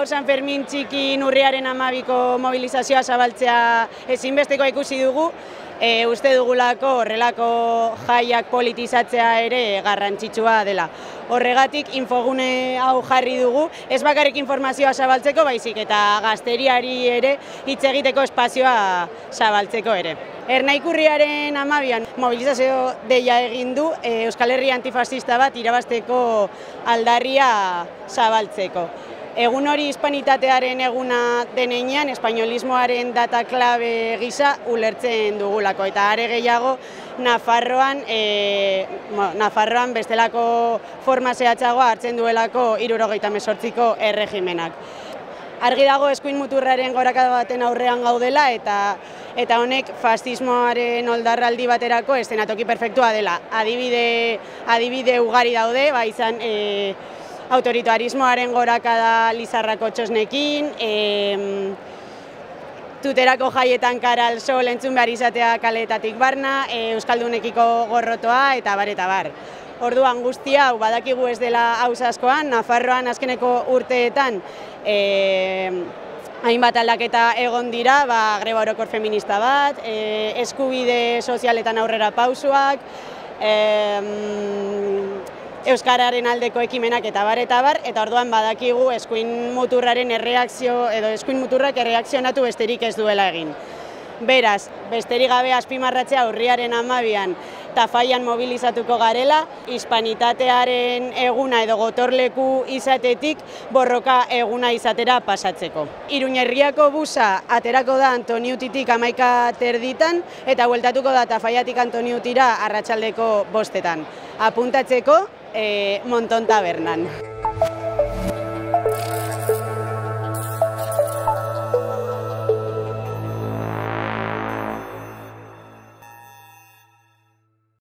Fermin txiki nurriaren amabiko mobilizazioa zabaltzea ezinbesteko ikusi dugu, e, uste dugulako horrelako jaiak politizatzea ere garrantzitsua dela. Horregatik infogune hau jarri dugu, ez bakarrik informazioa zabaltzeko baizik eta gazteriari ere hitz egiteko espazioa zabaltzeko ere. Ernaikurriaren amabian mobilizazio deia egin du e, Euskal Herria antifascista bat irabasteko aldarria zabaltzeko. Egun hori hispanitatearen eguna denean, espainolismoaren data klabe gisa ulertzen dugulako. Eta are gehiago, Nafarroan, e, Nafarroan bestelako forma zehatzagoa hartzen duelako irurogeita mesortziko erregimenak. Argi dago eskuin muturraren gorakada baten aurrean gaudela eta eta honek fascismoaren oldarraldi baterako estenatoki perfektua dela. Adibide, adibide ugari daude, ba izan e, autoritarismoaren gorakada Lizarrako txosnekin, e, tuterako jaietan kara al sol entzun behar izatea kaletatik barna, e, Euskaldunekiko gorrotoa eta bar eta bar. Orduan guztia hau badakigu ez dela haus askoan, Nafarroan azkeneko urteetan e, hainbat aldaketa egon dira, ba, greba orokor feminista bat, e, eskubide sozialetan aurrera pausuak, e, Euskararen aldeko ekimenak eta bar eta bar, eta orduan badakigu eskuin muturraren erreakzio, edo eskuin muturrak erreakzionatu besterik ez duela egin. Beraz, besterik gabe azpimarratzea urriaren amabian tafaian mobilizatuko garela, hispanitatearen eguna edo gotorleku izatetik borroka eguna izatera pasatzeko. Iruñerriako busa aterako da Antoniutitik amaika terditan eta hueltatuko da tafaiatik Antoniutira arratsaldeko bostetan. Apuntatzeko, eh, Monton Tabernan.